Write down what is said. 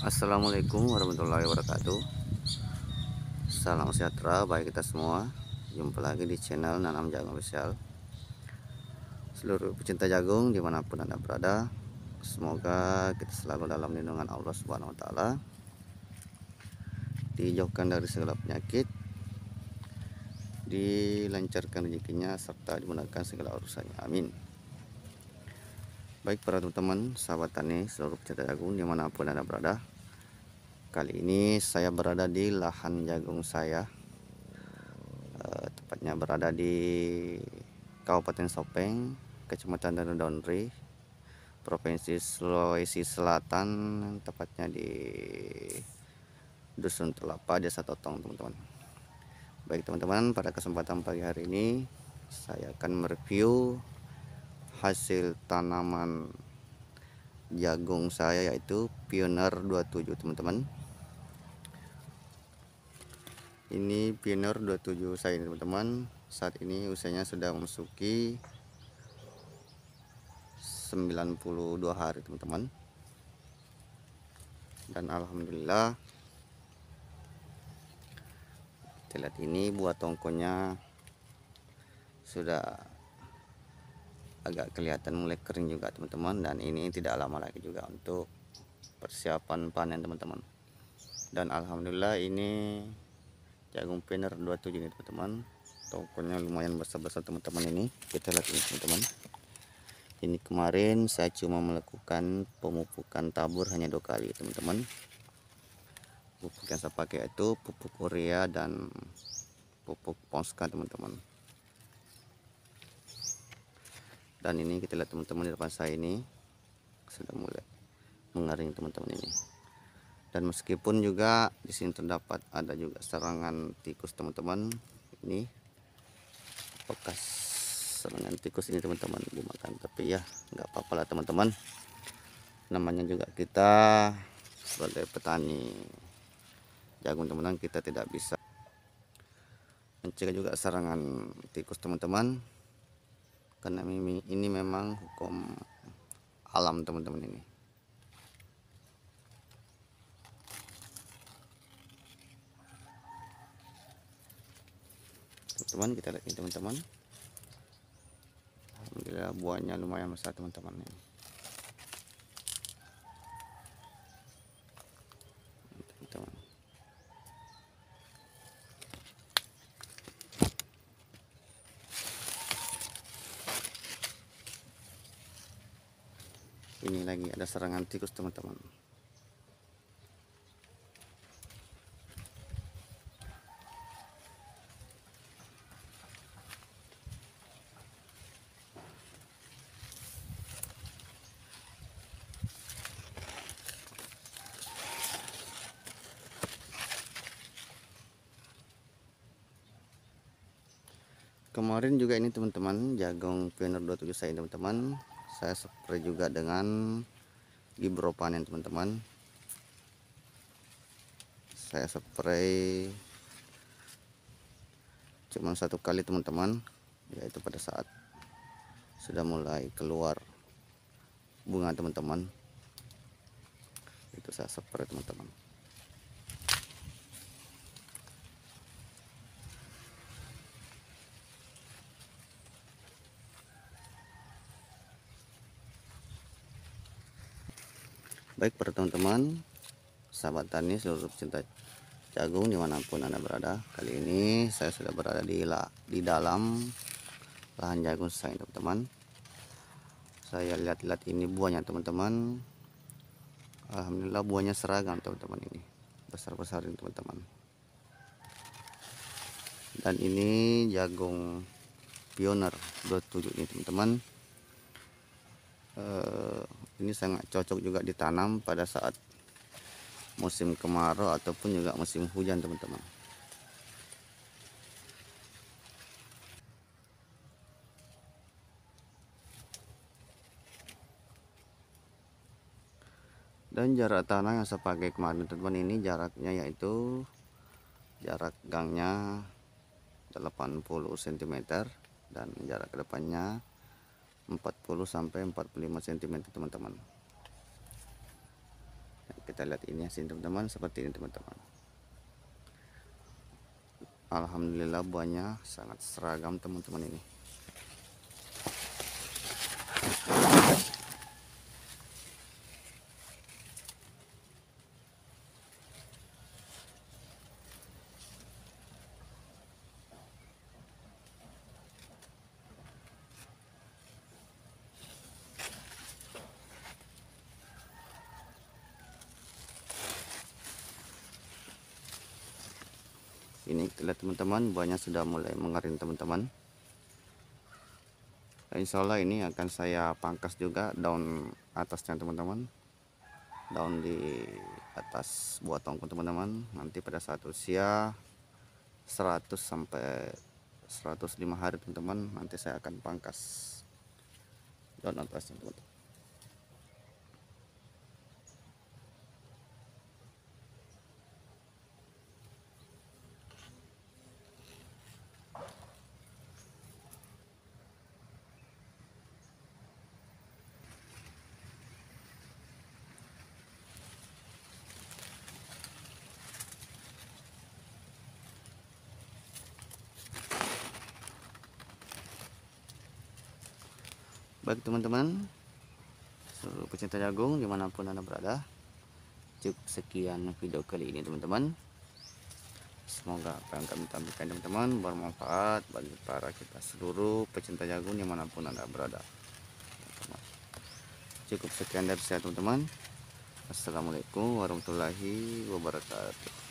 Assalamualaikum warahmatullahi wabarakatuh. Salam sejahtera bagi kita semua. Jumpa lagi di channel Nanam Jagung Official. Seluruh pecinta jagung di mana pun anda berada Semoga kita selalu dalam lindungan Allah Subhanahu Wa Taala. Dijauhkan dari segala penyakit Dilancarkan rezekinya Serta dimudahkan segala urusannya. Amin Baik para teman-teman, sahabat tani, seluruh pecinta jagung di mana pun anda berada. Kali ini saya berada di lahan jagung saya. E, Tepatnya berada di Kabupaten Sopeng, Kecamatan Danau Provinsi Sulawesi Selatan Tepatnya di Dusun Telapa, Desa Totong teman-teman. Baik teman-teman, pada kesempatan pagi hari ini Saya akan mereview hasil tanaman jagung saya yaitu Pioneer 27 teman-teman. Ini Pioneer 27 saya teman-teman. Saat ini usianya sudah memasuki 92 hari teman-teman. Dan Alhamdulillah kita lihat ini buat tongkonya sudah agak kelihatan mulai kering juga teman-teman. Dan ini tidak lama lagi juga untuk persiapan panen teman-teman. Dan Alhamdulillah ini jagung piner 27 ini teman-teman. Tokonya lumayan besar-besar teman-teman ini. Kita lihat ini teman-teman. Ini kemarin saya cuma melakukan pemupukan tabur hanya dua kali teman-teman. Pupuk yang saya pakai itu pupuk urea dan pupuk ponska teman-teman dan ini kita lihat teman-teman di depan saya ini. Sudah mulai mengering teman-teman ini. Dan meskipun juga di sini terdapat ada juga serangan tikus teman-teman. Ini bekas serangan tikus ini teman-teman. Dimakan tapi ya nggak apa-apa lah teman-teman. Namanya juga kita sebagai petani. Jagung teman-teman kita tidak bisa mencegah juga serangan tikus teman-teman karena ini memang hukum alam teman-teman ini. Teman-teman kita lihat ini teman-teman. Alhamdulillah buahnya lumayan besar teman-teman ini ini lagi ada serangan tikus teman-teman. Kemarin juga ini teman-teman jagung pioner 27 saya teman-teman saya spray juga dengan gibro panen teman-teman. Saya spray cuma satu kali teman-teman yaitu pada saat sudah mulai keluar bunga teman-teman. Itu saya spray teman-teman baik para teman-teman sahabat tani seluruh pecinta jagung di mana pun anda berada kali ini saya sudah berada di la, di dalam lahan jagung saya teman-teman. Saya lihat-lihat ini buahnya teman-teman. Alhamdulillah buahnya seragam teman-teman ini. Besar-besar ini teman-teman. Dan ini jagung pioner 27 ini teman-teman. Uh, ini sangat cocok juga ditanam pada saat musim kemarau ataupun juga musim hujan teman-teman. Dan jarak tanah yang saya pakai kemarin teman-teman ini jaraknya yaitu jarak gangnya 80 cm dan jarak ke depannya 40 sampai 45 cm teman-teman. Kita lihat ini hasil teman-teman seperti ini teman-teman. Alhamdulillah buahnya sangat seragam teman-teman ini ini kita lihat teman-teman buahnya sudah mulai mengering teman-teman. Insya Allah ini akan saya pangkas juga daun atasnya teman-teman. Daun di atas buah tongkol teman-teman. Nanti pada saat usia 100 sampai 105 hari teman-teman nanti saya akan pangkas daun atasnya teman-teman baik teman-teman. Seluruh pecinta jagung di mana pun anda berada. Cukup sekian video kali ini teman-teman. Semoga apa yang kami tampilkan teman-teman bermanfaat bagi para kita seluruh pecinta jagung di mana pun anda berada. Cukup sekian dari saya teman-teman. Assalamualaikum warahmatullahi wabarakatuh